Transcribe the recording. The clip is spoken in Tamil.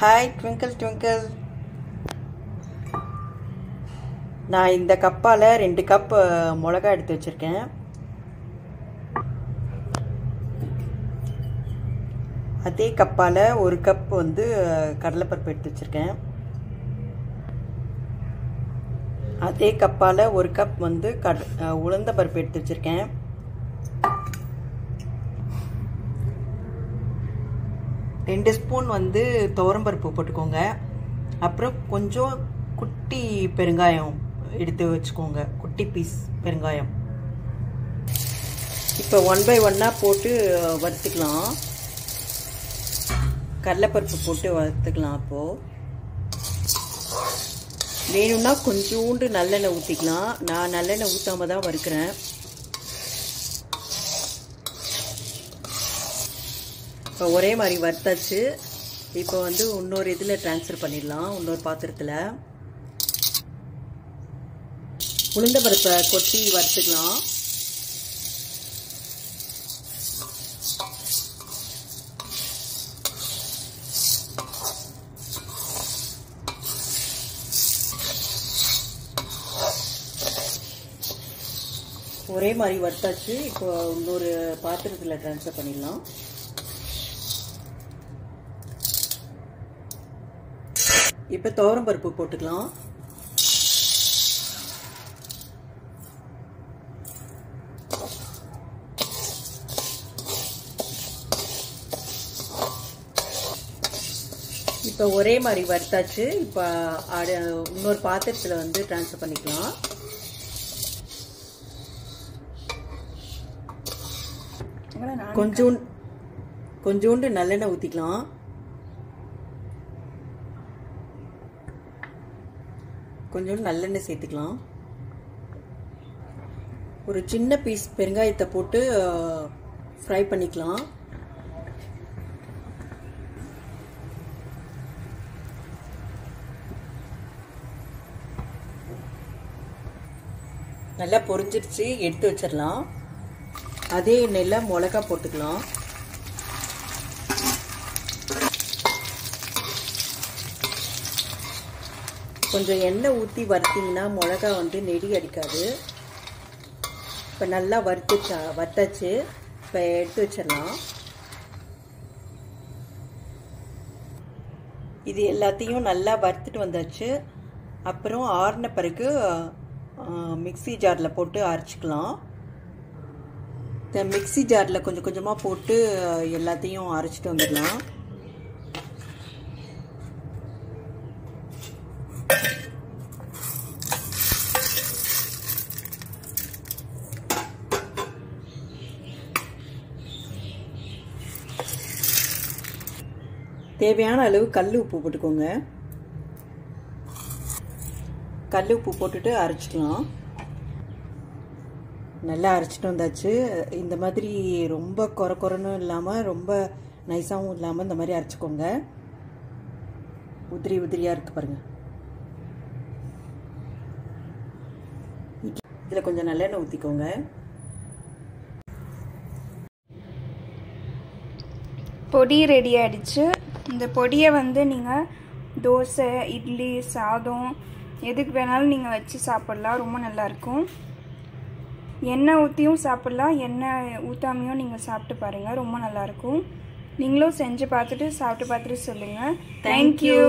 ஹாய் ட்விங்கிள் ட்விங்கிள் நான் இந்த கப்பால் ரெண்டு கப் மிளகா எடுத்து வச்சுருக்கேன். அதே கப்பால் ஒரு கப் வந்து கடலைப்பருப்பு எடுத்து வச்சுருக்கேன். அதே கப்பால் ஒரு கப் வந்து கட் உளுந்த பருப்பு எடுத்து வச்சுருக்கேன். ரெண்டு ஸ்பூன் வந்து துவரம்பருப்பு போட்டுக்கோங்க. அப்புறம் கொஞ்சம் குட்டி பெருங்காயம் எடுத்து வச்சுக்கோங்க. குட்டி பீஸ் பெருங்காயம். இப்போ ஒன் பை ஒன்னாக போட்டு வறுத்துக்கலாம். கடலைப்பருப்பு போட்டு வறுத்துக்கலாம் அப்போது வேணும்னா கொஞ்சோண்டு நல்லெண்ணெய் ஊற்றிக்கலாம் நான் நல்லெண்ணெய் ஊற்றாம தான் வறுக்கிறேன். இப்போ ஒரே மாதிரி வறுத்தாச்சு. இப்போ வந்து இன்னொரு இதில் ட்ரான்ஸ்ஃபர் பண்ணிடலாம் இன்னொரு பாத்திரத்தில். உளுந்த பருப்பை கொட்டி வறுத்துக்கலாம். ஒரே மாதிரி வறுத்தாச்சு. இப்போ இன்னொரு பாத்திரத்தில் ட்ரான்ஸ்ஃபர் பண்ணிடலாம். இப்போ துவரம் பருப்பு போட்டுக்கலாம். இப்போ ஒரே மாதிரி வறுத்தாச்சு. இப்போ இன்னொரு பாத்திரத்தில் வந்து ட்ரான்ஸ்ஃபர் பண்ணிக்கலாம். கொஞ்சோண்டு கொஞ்சோண்டு நல்லெண்ணெய் ஊற்றிக்கலாம் கொஞ்சோண்டு நல்லெண்ணெய் சேர்த்துக்கலாம். ஒரு சின்ன பீஸ் பெருங்காயத்தை போட்டு ஃப்ரை பண்ணிக்கலாம். நல்லா பொரிஞ்சிருச்சு எடுத்து வச்சிடலாம் அதே எண்ணெயில் மிளகா போட்டுக்கலாம். கொஞ்சம் எண்ணெய் ஊற்றி வறுத்திங்கன்னா மிளகா வந்து நெடி அடிக்காது. இப்போ நல்லா வறுத்துச்சா வறுத்தாச்சு. இப்போ எடுத்து வச்சிடலாம். இது எல்லாத்தையும் நல்லா வறுத்துட்டு வந்தாச்சு. அப்புறம் ஆறின பிறகு மிக்சி ஜாரில் போட்டு அரைச்சிக்கலாம். இந்த மிக்சி ஜாரில் கொஞ்சம் கொஞ்சமாக போட்டு எல்லாத்தையும் அரைச்சிட்டு வந்துடலாம். தேவையான அளவு கல் உப்பு போட்டுக்கோங்க. கல் உப்பு போட்டுட்டு அரைச்சிக்கலாம். நல்லா அரைச்சிட்டு வந்தாச்சு. இந்த மாதிரி ரொம்ப குறை குறைன்னு இல்லாமல் ரொம்ப நைஸாகவும் இல்லாமல் இந்த மாதிரி அரைச்சிக்கோங்க. உதிரி உதிரியாக இருக்குது பாருங்கள் இதில் கொஞ்சம் நல்லெண்ணெய் ஊற்றிக்கோங்க பொடி ரெடி ஆகிடுச்சு இந்த பொடியை வந்து நீங்கள் தோசை இட்லி சாதம் எதுக்கு வேணாலும் நீங்கள் வச்சு சாப்பிட்லாம். ரொம்ப நல்லாயிருக்கும் எண்ணெய் ஊற்றியும் சாப்பிட்லாம். எண்ணெய் ஊற்றாமையும் நீங்கள் சாப்பிட்டு பாருங்கள் ரொம்ப நல்லாயிருக்கும் நீங்களும் செஞ்சு பார்த்துட்டு சாப்பிட்டு பார்த்துட்டு சொல்லுங்கள் தேங்க்யூ